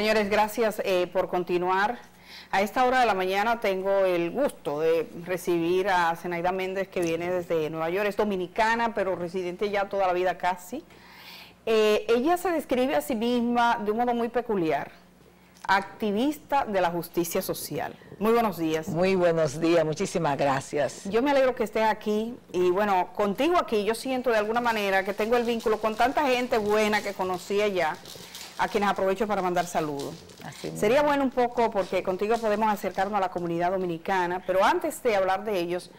Señores, gracias eh, por continuar. A esta hora de la mañana tengo el gusto de recibir a Zenaida Méndez, que viene desde Nueva York. Es dominicana, pero residente ya toda la vida casi. Eh, ella se describe a sí misma de un modo muy peculiar activista de la justicia social. Muy buenos días. Muy buenos días, muchísimas gracias. Yo me alegro que estés aquí y bueno, contigo aquí yo siento de alguna manera que tengo el vínculo con tanta gente buena que conocía ya, a quienes aprovecho para mandar saludos. Sería bueno un poco porque contigo podemos acercarnos a la comunidad dominicana, pero antes de hablar de ellos,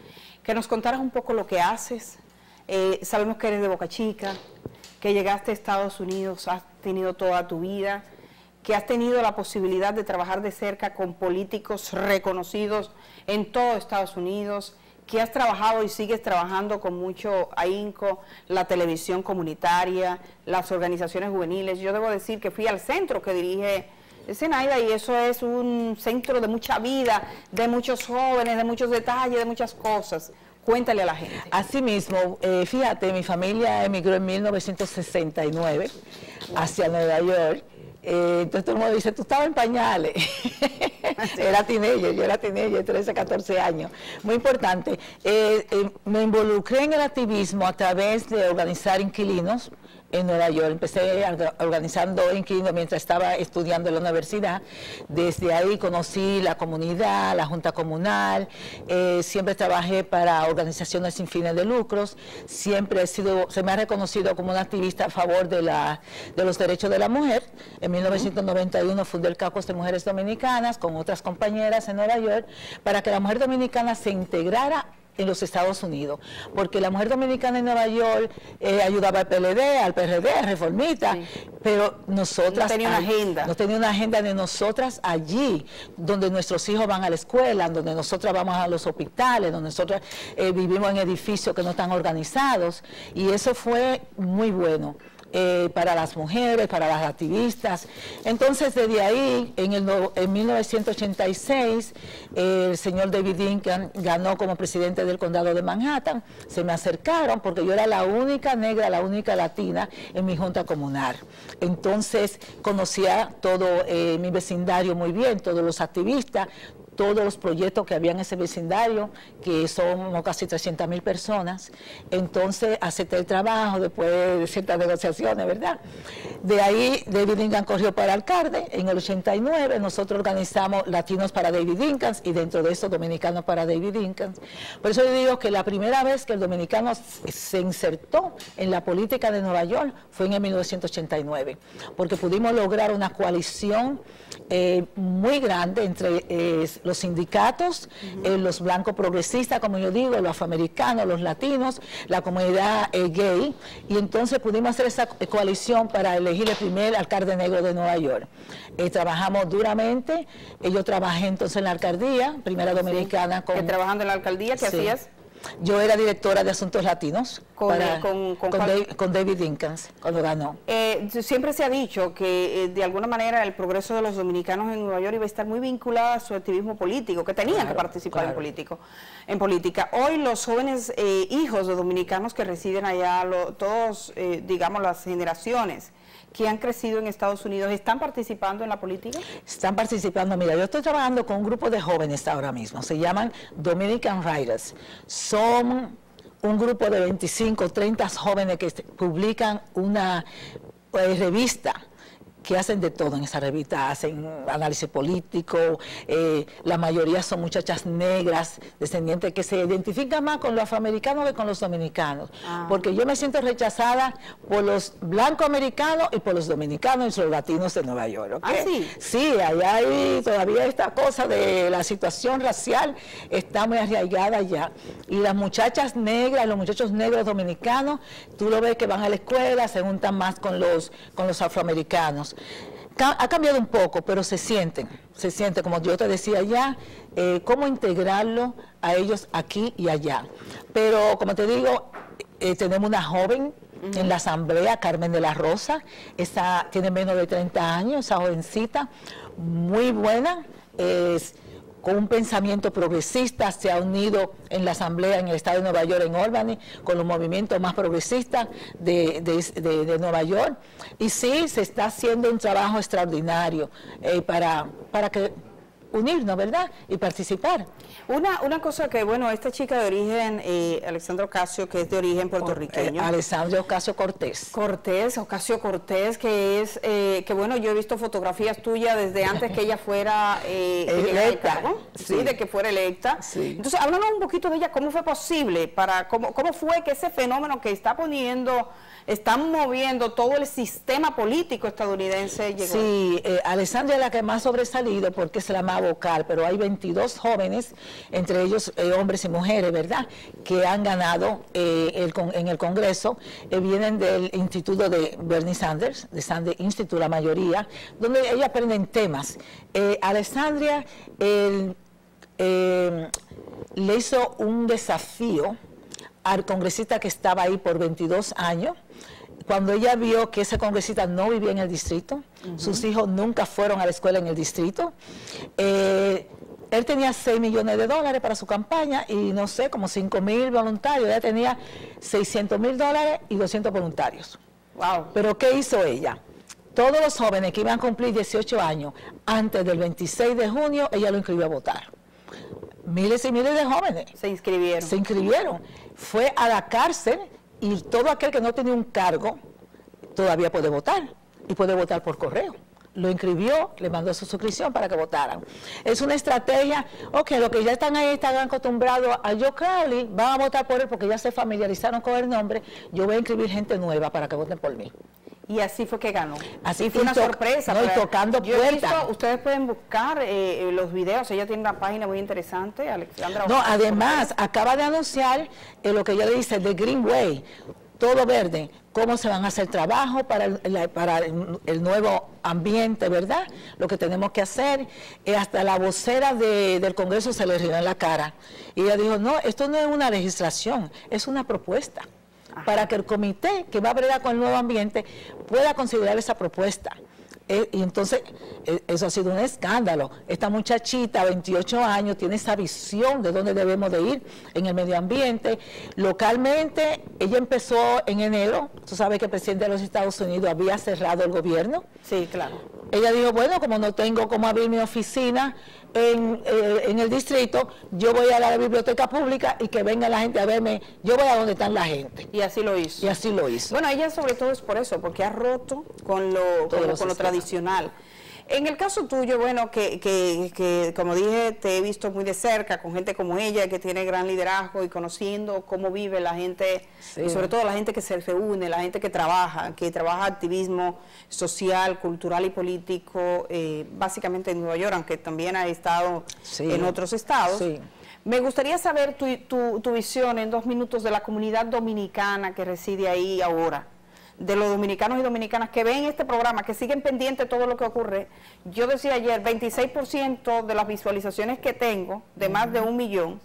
que nos contaras un poco lo que haces. Eh, sabemos que eres de Boca Chica, que llegaste a Estados Unidos, has tenido toda tu vida que has tenido la posibilidad de trabajar de cerca con políticos reconocidos en todo Estados Unidos, que has trabajado y sigues trabajando con mucho ahínco, la televisión comunitaria, las organizaciones juveniles. Yo debo decir que fui al centro que dirige Senaida y eso es un centro de mucha vida, de muchos jóvenes, de muchos detalles, de muchas cosas. Cuéntale a la gente. Así mismo, eh, fíjate, mi familia emigró en 1969 hacia Nueva York eh, entonces todo el mundo dice, tú estabas en pañales. era teenager, yo era teenager, 13, 14 años. Muy importante. Eh, eh, me involucré en el activismo a través de organizar inquilinos en Nueva York. Empecé organizando inquilinos mientras estaba estudiando en la universidad. Desde ahí conocí la comunidad, la junta comunal. siempre trabajé para organizaciones sin fines de lucros. Siempre he sido, se me ha reconocido como una activista a favor de, la, de los derechos de la mujer. En 1991 fundé el Caucus de Mujeres Dominicanas con otras compañeras en Nueva York para que la mujer dominicana se integrara en los Estados Unidos, porque la mujer dominicana en Nueva York eh, ayudaba al PLD, al PRD, a Reformita, pero nosotras... No tenía una agenda. No tenía una agenda de nosotras allí, donde nuestros hijos van a la escuela, donde nosotras vamos a los hospitales, donde nosotras eh, vivimos en edificios que no están organizados, y eso fue muy bueno. Eh, para las mujeres, para las activistas. Entonces, desde ahí, en, el, en 1986, el señor David Lincoln ganó como presidente del condado de Manhattan. Se me acercaron porque yo era la única negra, la única latina en mi junta comunal. Entonces, conocía todo eh, mi vecindario muy bien, todos los activistas, todos los proyectos que había en ese vecindario, que son casi 300 mil personas. Entonces acepté el trabajo después de ciertas negociaciones, ¿verdad? De ahí David Lincoln corrió para alcalde en el 89, nosotros organizamos Latinos para David Lincoln y dentro de eso Dominicanos para David Lincoln. Por eso yo digo que la primera vez que el dominicano se insertó en la política de Nueva York fue en el 1989, porque pudimos lograr una coalición eh, muy grande entre eh, los sindicatos, eh, los blancos progresistas, como yo digo, los afroamericanos, los latinos, la comunidad gay, y entonces pudimos hacer esa coalición para elegir el primer alcalde negro de Nueva York. trabajamos duramente, yo trabajé entonces en la alcaldía, primera dominicana. Con, ¿Trabajando en la alcaldía? ¿Qué hacías? Yo era directora de Asuntos Latinos con, David, Dinkins cuando ganó. Eh, siempre se ha dicho que eh, de alguna manera el progreso de los dominicanos en Nueva York iba a estar muy vinculado a su activismo político, que tenían que participar en, político, en política. Hoy los jóvenes eh, hijos de dominicanos que residen allá, todos, digamos, las generaciones, que han crecido en Estados Unidos, ¿están participando en la política? Están participando. Mira, yo estoy trabajando con un grupo de jóvenes ahora mismo, se llaman Dominican Writers. Son un grupo de 25, 30 jóvenes que publican una eh, revista que hacen de todo en esa revista, hacen análisis político, eh, la mayoría son muchachas negras, descendientes que se identifican más con los afroamericanos que con los dominicanos, ah. porque yo me siento rechazada por los blancos americanos y por los dominicanos y los latinos de Nueva York. ¿Ah, sí? Sí, allá hay todavía esta cosa de la situación racial está muy arraigada ya. Y las muchachas negras, los muchachos negros dominicanos, tú lo ves que van a la escuela, se juntan más con los, con los afroamericanos ha cambiado un poco, pero se sienten, se siente, como yo te decía ya, eh, cómo integrarlo a ellos aquí y allá. Pero como te digo, eh, tenemos una joven en la asamblea, Carmen de la Rosa, tiene menos de 30 años, esa jovencita, muy buena, es con un pensamiento progresista, se ha unido en la Asamblea en el Estado de Nueva York, en Albany, con los movimientos más progresistas de, de, Nueva York. Y sí, se está haciendo un trabajo extraordinario eh, para, para que unirnos, ¿verdad? Y participar. Una, una cosa que, bueno, esta chica de origen, eh, Alexandro Ocasio, que es de origen puertorriqueño. Eh, Alexandro Ocasio Cortés. Cortés, Ocasio Cortés, que es, eh, que bueno, yo he visto fotografías tuyas desde antes que ella fuera electa, sí. de que fuera electa. Entonces, háblanos un poquito de ella, ¿cómo fue posible? para cómo, ¿Cómo fue que ese fenómeno que está poniendo están moviendo todo el sistema político estadounidense. Llegó. Sí, eh, es la que más sobresalido porque se llama vocal, pero hay 22 jóvenes, entre ellos eh, hombres y mujeres, ¿verdad?, que han ganado eh, en el Congreso, vienen del Instituto de Bernie Sanders, de Sanders Institute, la mayoría, donde ellos aprenden temas. Alessandria le hizo un desafío al congresista que estaba ahí por 22 años, cuando ella vio que ese congresista no vivía en el distrito, sus hijos nunca fueron a la escuela en el distrito, eh, él tenía 6 millones de dólares para su campaña y no sé, como 5 mil voluntarios, ella tenía 600 mil dólares y 200 voluntarios. Wow. Pero ¿qué hizo ella? Todos los jóvenes que iban a cumplir 18 años antes del 26 de junio, ella lo inscribió a votar. Miles y miles de jóvenes. Se inscribieron. Se inscribieron. Fue a la cárcel y todo aquel que no tenía un cargo todavía puede votar y puede votar por correo. Lo inscribió, le mandó su suscripción para que votaran. Es una estrategia, ok, los que ya están ahí están acostumbrados a Joe Crowley, van a votar por él porque ya se familiarizaron con el nombre, yo voy a inscribir gente nueva para que voten por mí. Y así fue que ganó. Así fue una sorpresa. No, tocando puertas. ustedes pueden buscar eh, eh, los videos, ella tiene una página muy interesante, Alexandra. No, además, acaba de anunciar eh, lo que ella le dice, The Green Way, todo verde, cómo se van a hacer trabajo para el, para el, nuevo ambiente, ¿verdad? Lo que tenemos que hacer. hasta la vocera del Congreso se le rió en la cara. Y ella dijo, no, esto no es una legislación, es una propuesta para que el comité que va a bregar con el nuevo ambiente pueda considerar esa propuesta. Eh, y entonces, eh, eso ha sido un escándalo. Esta muchachita, 28 años, tiene esa visión de dónde debemos de ir en el medio ambiente. Localmente, ella empezó en enero. Tú sabes que el presidente de los Estados Unidos había cerrado el gobierno. Sí, claro. Ella dijo, bueno, como no tengo cómo abrir mi oficina, eh, en, el distrito, yo voy a la biblioteca pública y que venga la gente a verme, yo voy a donde están la gente. Y así lo hizo. Y así lo hizo. Bueno, ella sobre todo es por eso, porque ha roto con lo, con lo tradicional. En el caso tuyo, bueno, que, que, como dije, te he visto muy de cerca con gente como ella, que tiene gran liderazgo y conociendo cómo vive la gente, y sobre todo la gente que se reúne, la gente que trabaja, que trabaja activismo social, cultural y político, eh, básicamente en Nueva York, aunque también ha estado en otros estados. Me gustaría saber tu, tu, tu visión en dos minutos de la comunidad dominicana que reside ahí ahora de los dominicanos y dominicanas que ven este programa, que siguen pendientes de todo lo que ocurre. Yo decía ayer, 26% de las visualizaciones que tengo, de más de un millón,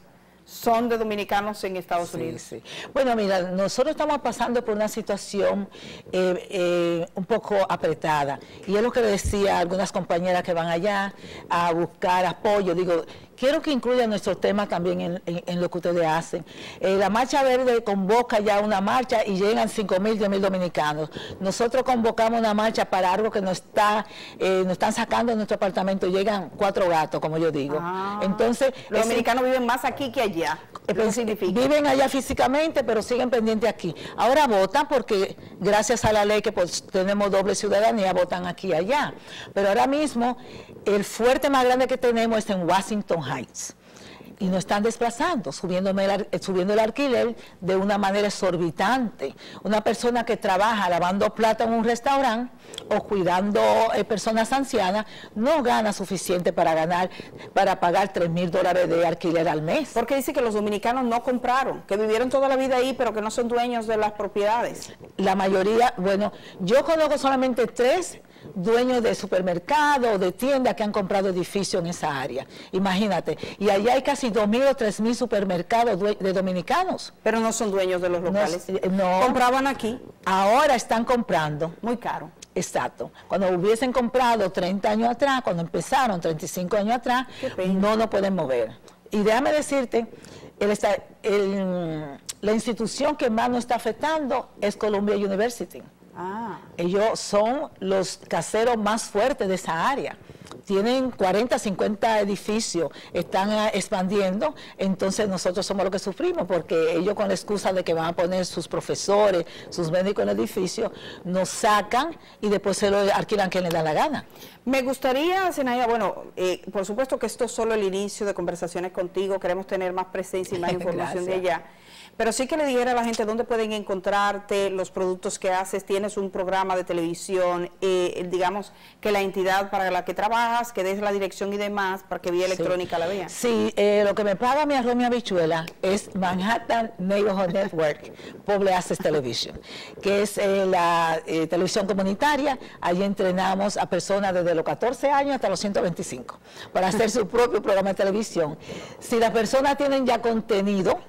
son de dominicanos en Estados Unidos. Bueno, mira, nosotros estamos pasando por una situación eh, eh, un poco apretada. Y es lo que le decía a algunas compañeras que van allá a buscar apoyo. Digo, quiero que incluya nuestro tema también en, lo que ustedes hacen. Eh, la Marcha Verde convoca ya una marcha y llegan 5 mil, 10 mil dominicanos. Nosotros convocamos una marcha para algo que nos, está, eh, nos están sacando de nuestro apartamento. Llegan cuatro gatos, como yo digo. Ah. Entonces, los dominicanos viven más aquí que allá. Viven allá físicamente, pero siguen pendientes aquí. Ahora votan porque gracias a la ley que pues, tenemos doble ciudadanía, votan aquí y allá. Pero ahora mismo el fuerte más grande que tenemos es en Washington Heights y nos están desplazando, subiéndome el, eh, subiendo el alquiler de una manera exorbitante. Una persona que trabaja lavando plata en un restaurante o cuidando eh, personas ancianas no gana suficiente para ganar, para pagar 3 mil dólares de alquiler al mes. Porque dice que los dominicanos no compraron, que vivieron toda la vida ahí, pero que no son dueños de las propiedades. La mayoría, bueno, yo conozco solamente tres dueños de supermercados o de tiendas que han comprado edificios en esa área. Imagínate. Y allá hay casi 2.000 o 3.000 supermercados de dominicanos. Pero no son dueños de los locales. No, Compraban aquí. Ahora están comprando. Muy caro. Exacto. Cuando hubiesen comprado 30 años atrás, cuando empezaron 35 años atrás, no nos pueden mover. Y déjame decirte, la institución que más nos está afectando es Columbia University. Ah. Ellos son los caseros más fuertes de esa área tienen 40, 50 edificios, están ah, expandiendo, entonces nosotros somos los que sufrimos, porque ellos con la excusa de que van a poner sus profesores, sus médicos en el edificio, nos sacan y después se lo alquilan quien les da la gana. Me gustaría, Senaya, bueno, eh, por supuesto que esto es solo el inicio de conversaciones contigo, queremos tener más presencia y más información de ella. Pero sí que le dijera a la gente dónde pueden encontrarte, los productos que haces, tienes un programa de televisión, eh, digamos que la entidad para la que trabajas, que des la dirección y demás, para que vía electrónica la vea. Sí, eh, lo que me paga mi arroz mi habichuela es Manhattan Neighborhood Network, Poble Access Television, que es eh, la televisión comunitaria. Allí entrenamos a personas desde los 14 años hasta los 125 para hacer su propio programa de televisión. Si las personas tienen ya contenido,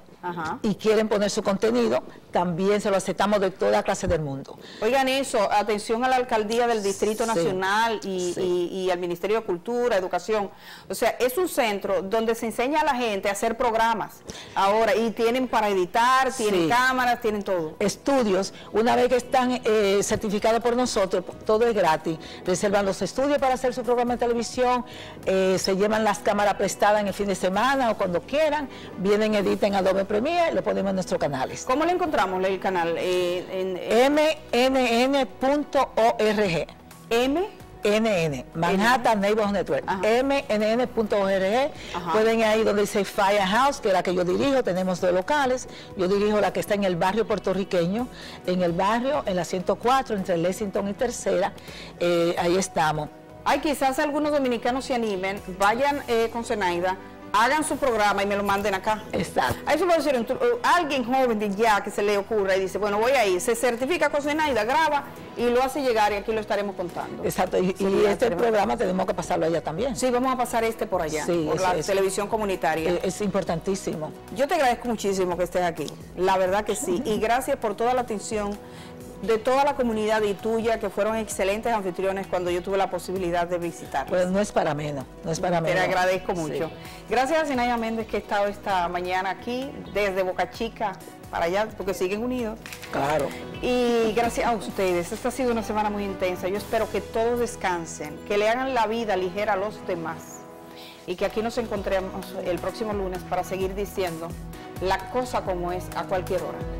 y quieren poner su contenido, también se lo aceptamos de toda clase del mundo. Oigan eso, atención a la alcaldía del Distrito Nacional y, al Ministerio de Cultura, Educación. O sea, es un centro donde se enseña a la gente a hacer programas ahora y tienen para editar, tienen cámaras, tienen todo. Estudios, una vez que están eh, certificados por nosotros, todo es gratis. Reservan los estudios para hacer su programa de televisión, eh, se llevan las cámaras prestadas en el fin de semana o cuando quieran, vienen, editen Adobe Premiere, lo ponemos en nuestros canales. ¿Cómo le encontramos el canal? Eh, en, mnn.org. M NN, Manhattan Neighborhood Network, mnn.org. Pueden ir ahí donde dice Firehouse, que es la que yo dirijo, tenemos dos locales. Yo dirijo la que está en el barrio puertorriqueño, en el barrio, en la 104, entre Lexington y Tercera. Eh, ahí estamos. Ay, quizás algunos dominicanos se animen, vayan eh, con Zenaida hagan su programa y me lo manden acá. Exacto. A eso puede decir alguien joven de ya que se le ocurra y dice, bueno, voy a ir, se certifica con Zenaida, graba y lo hace llegar y aquí lo estaremos contando. Exacto, y, este programa tenemos que pasarlo allá también. Sí, vamos a pasar este por allá, por la televisión comunitaria. Es, es, importantísimo. Yo te agradezco muchísimo que estés aquí, la verdad que sí, y gracias por toda la atención de toda la comunidad y tuya, que fueron excelentes anfitriones cuando yo tuve la posibilidad de visitar. Pues no es para menos, no es para menos. Te agradezco mucho. Gracias a Sinaya Méndez que he estado esta mañana aquí, desde Boca Chica para allá, porque siguen unidos. Claro. Y gracias a ustedes. Esta ha sido una semana muy intensa. Yo espero que todos descansen, que le hagan la vida ligera a los demás y que aquí nos encontremos el próximo lunes para seguir diciendo la cosa como es a cualquier hora.